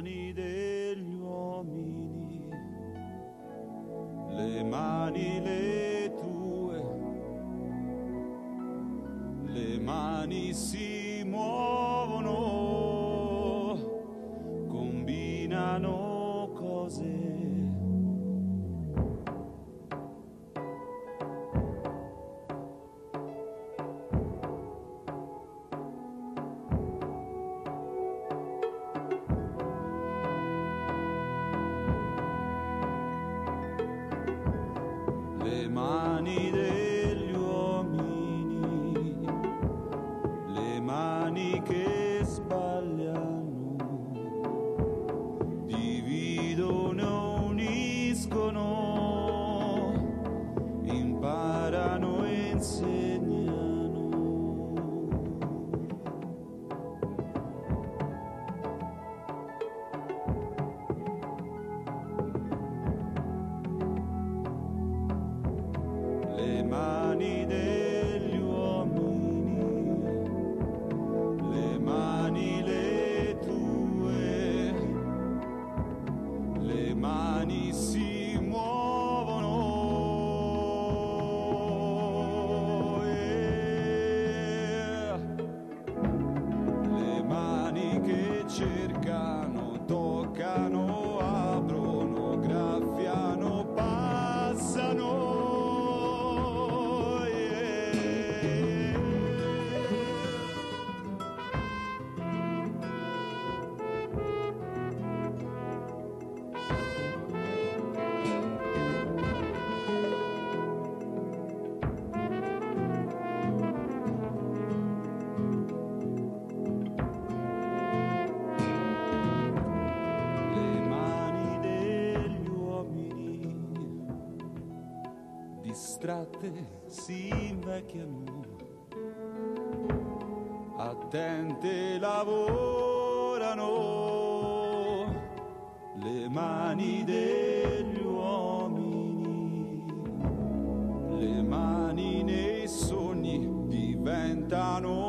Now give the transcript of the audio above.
mani degli uomini, le mani le tue, le mani si muovono, le mani le distratte si invecchiano, attente lavorano le mani degli uomini, le mani nei sogni diventano